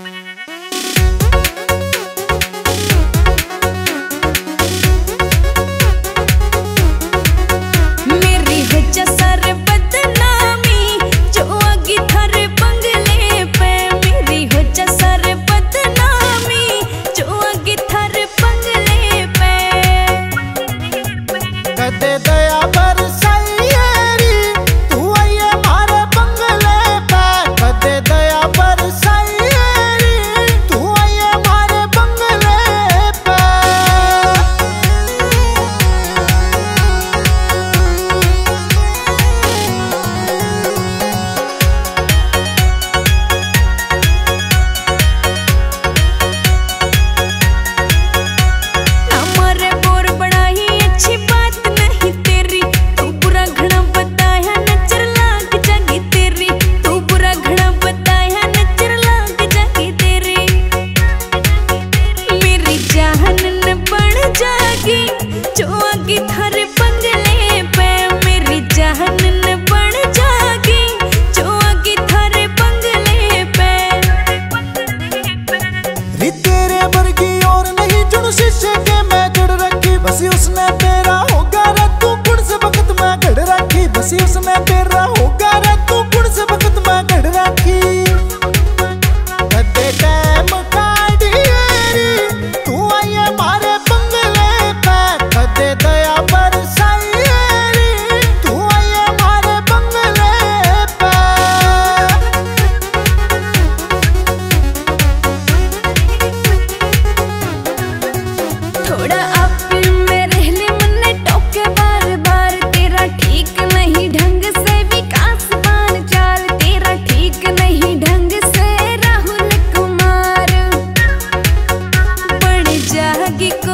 you Cause it's giggles.